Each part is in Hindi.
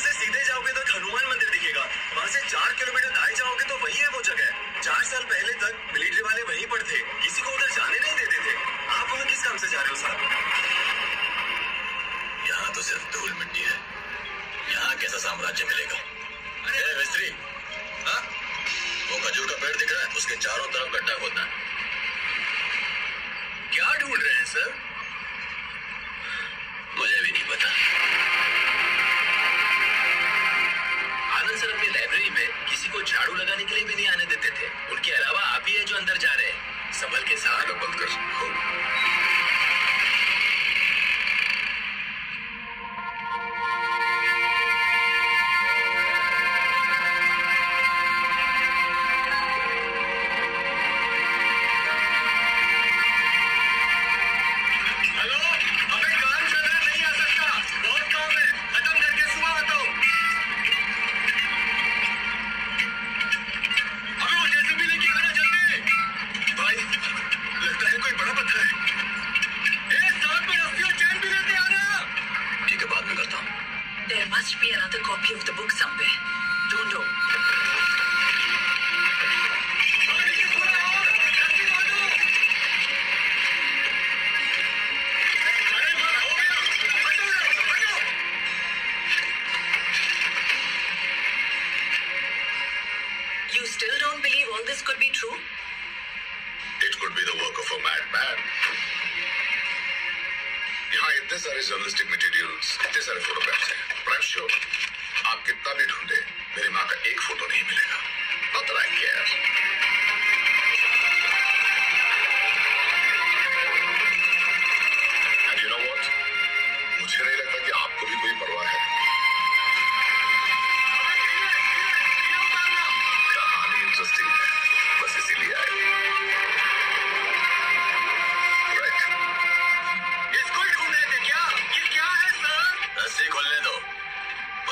यहाँ से सीधे जाओगे तो हनुमान मंदिर दिखेगा। वहाँ से चार किलोमीटर दाएँ जाओगे तो वही है वो जगह। चार साल पहले तक मिलिट्री वाले वहीं पर थे। किसी को उधर जाने नहीं देते थे। आप वहाँ किस काम से जा रहे हो साहब? यहाँ तो सिर्फ़ धूल मिट्टी है। यहाँ कैसा साम्राज्य मिलेगा? अरे मिस्त्री! हाँ? वो खजूर का पेड़ दिख रहा है। उसके चारों तरफ़ गड्ढा खोदना है। क्या ढूंढ रहे हैं sir? संभल के copy of the book somewhere. Don't know. You still don't believe all this could be true? It could be the work of a madman. Behind this are his journalistic materials. These are photographs. But I'm sure आप कितना भी ढूंढे मेरी माँ का एक फ़ोटो नहीं मिलेगा। नॉट that I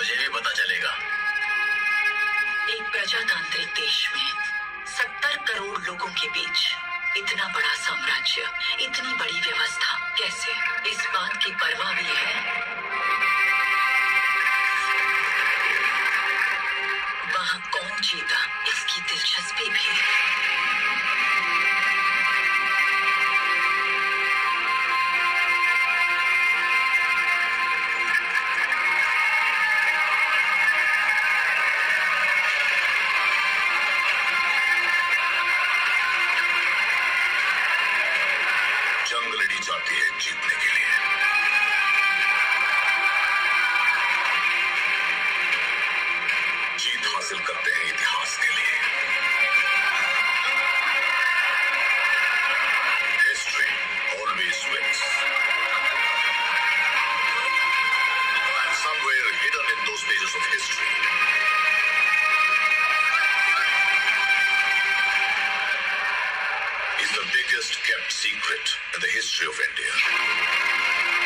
मुझे भी पता चलेगा। एक प्रजातांत्रिक देश में सत्तर करोड़ लोगों के बीच इतना बड़ा साम्राज्य, इतनी बड़ी व्यवस्था, कैसे? इस बात की परवाह भी है। वहाँ कौन जीता, इसकी दिलचस्पी भी है। Is the biggest kept secret in the history of India.